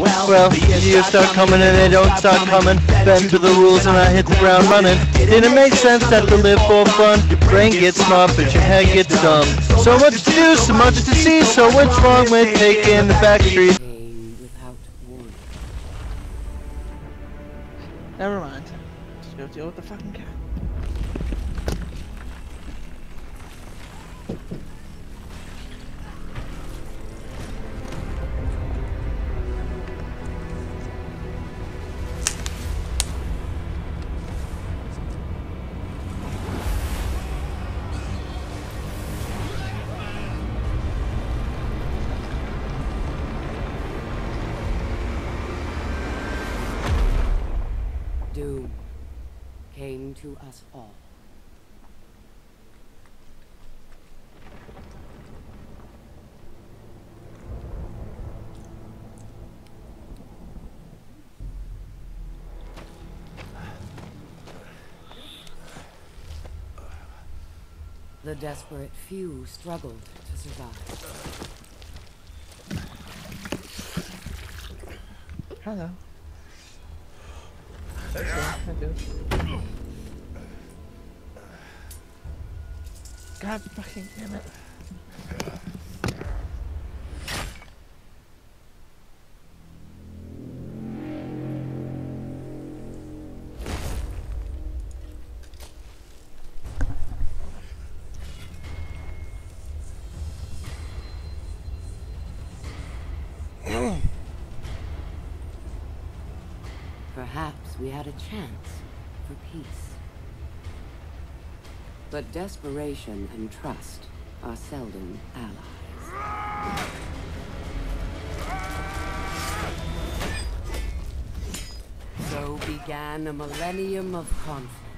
Well, the years start coming and they don't start coming. Bend to the rules and I hit the ground running. Didn't make sense that to live for fun. Your brain gets smart, but your head gets dumb. So much to do, so much to see. So what's wrong with taking the back streets? Came without warning. Never mind. Just go deal with the fucking cat. Doom came to us all. The desperate few struggled to survive. Hello. God fucking damn it. Perhaps we had a chance for peace. But desperation and trust are seldom allies. So began a millennium of conflict.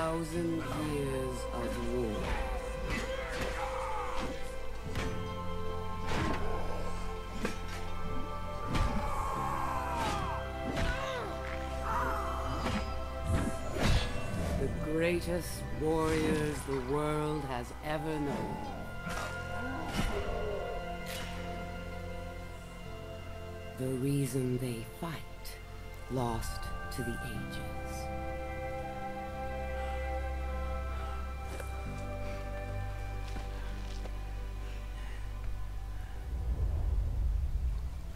Thousand years of war. The greatest warriors the world has ever known. The reason they fight, lost to the ages.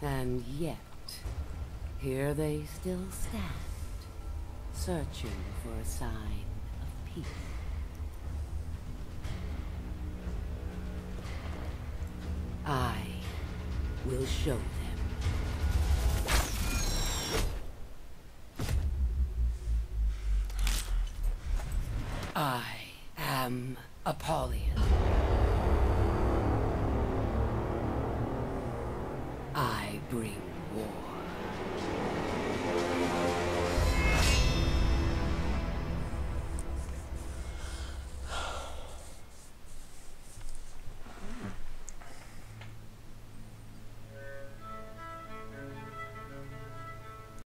And yet, here they still stand, searching for a sign of peace. I will show them. I am Apollyon. Bring war.